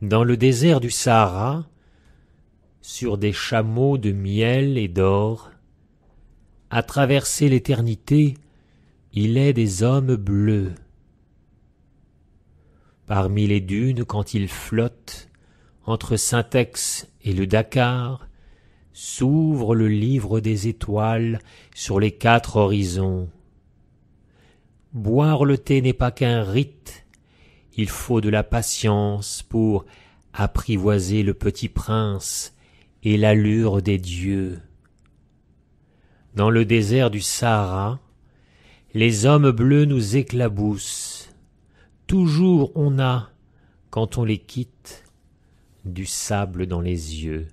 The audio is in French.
Dans le désert du Sahara, sur des chameaux de miel et d'or, à traverser l'éternité, il est des hommes bleus. Parmi les dunes, quand il flotte, entre Syntex et le Dakar, s'ouvre le livre des étoiles sur les quatre horizons. Boire le thé n'est pas qu'un rite, il faut de la patience pour apprivoiser le petit prince et l'allure des dieux. Dans le désert du Sahara, les hommes bleus nous éclaboussent. Toujours on a, quand on les quitte, du sable dans les yeux.